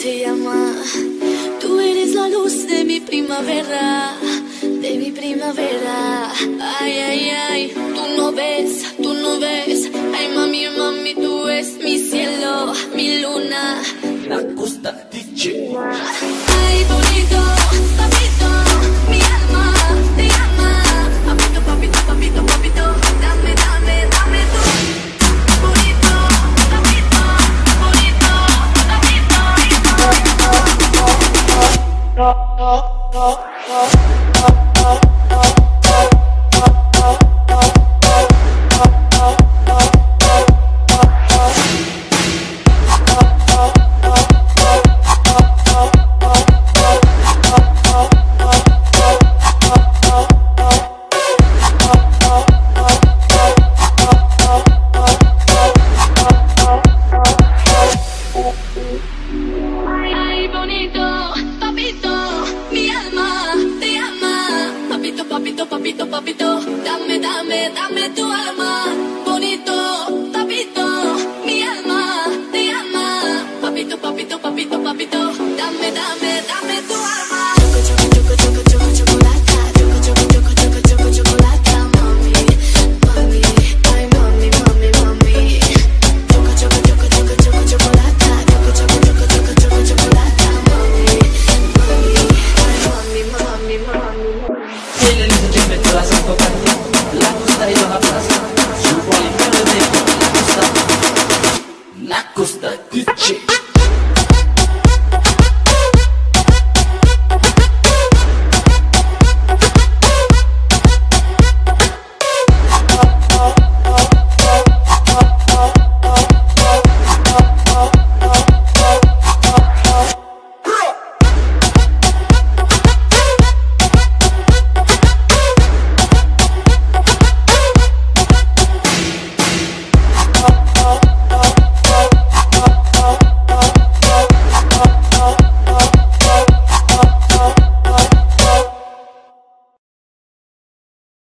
se llama. Tú eres la luz de mi primavera, de mi primavera. Ay, ay, ay, tú no ves, tú no ves. Ay, mami, mami, tú eres mi cielo, mi luna. La costa DJ. Ay, papito, papito, dame, dame, dame tu alma, bonito, papito, mi alma, te ama, papito, papito, papito, papito, dame, dame, dame tu alma. watch.